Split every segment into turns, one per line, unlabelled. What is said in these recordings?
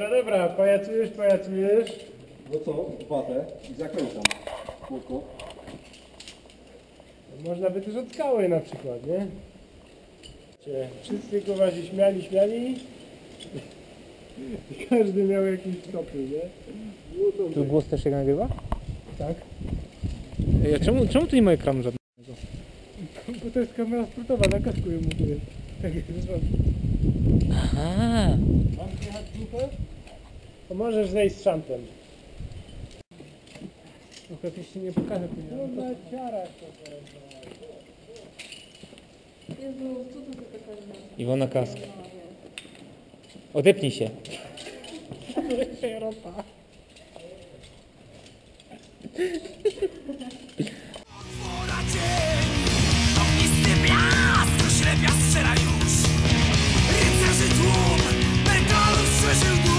Dobra, dobra, pajacujesz, pajacujesz.
No co, watę i zakręcam. Spoko.
Można by też od skały na przykład, nie? Cie, Wszyscy kurwa się śmiali, śmiali. I Każdy miał jakieś stopy, nie? No to
Tu głos też się nagrywa?
tak.
Ej, a czemu, czemu tu nie ma ekranu żadnego?
Bo to jest kamera sportowa, na kasku ją mówię. Tak jest.
Aha.
Mam jechać dupę? To możesz zejść z szantem.
Akurat jeśli nie pokażę
No na ciarach to
Jezu, co to za taka rzecz?
Iwona Kask. Odepnij się.
Sierota.
Pora dzień, ognisty blask oślepia strzela już Suicidum, pecado,
suicidum.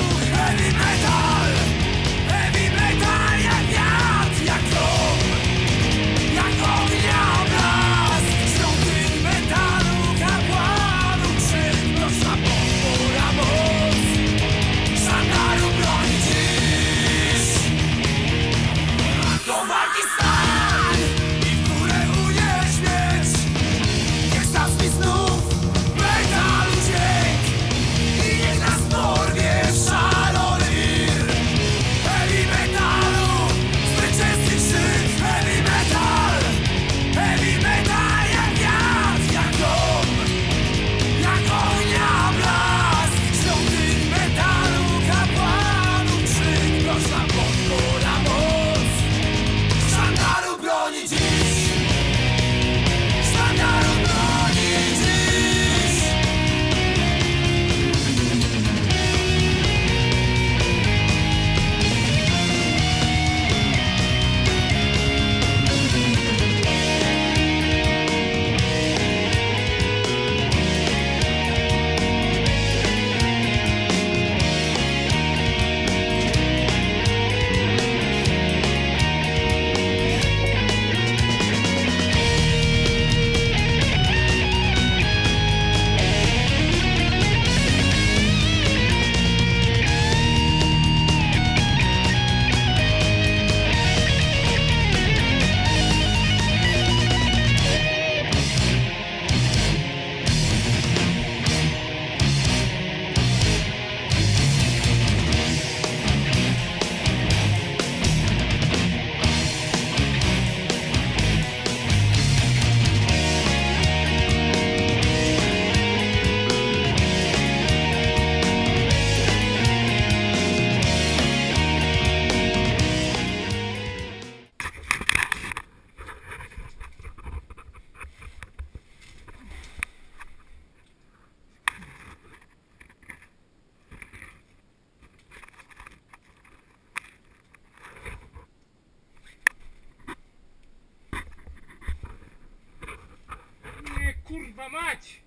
Kurwa mać!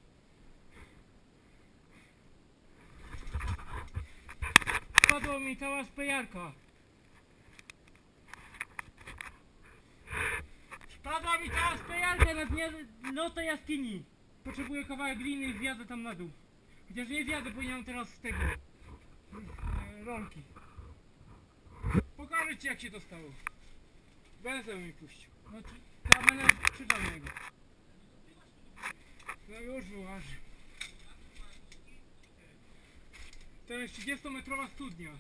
Spadła mi cała spejarka. Spadła mi cała spejarka na dnie lota jaskini. Potrzebuję kawałek gliny i zjadę tam na dół. Chociaż nie zjadę, bo nie mam teraz z tego. e, Rolki. Pokażę ci jak się to stało. Węzeł mi puścił. No, czy- będę krzyczał na niego. No już wyłaży. To jest 30-metrowa studnia.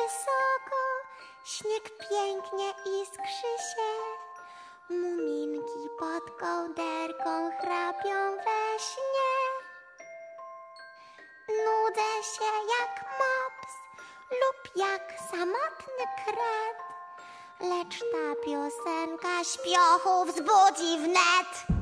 Wysoko, śnieg pięknie iskrzy się. Muminki pod kołderką chrapią we śnie. Nudzę się jak mops lub jak samotny kret, lecz ta piosenka śpiochów wzbudzi wnet.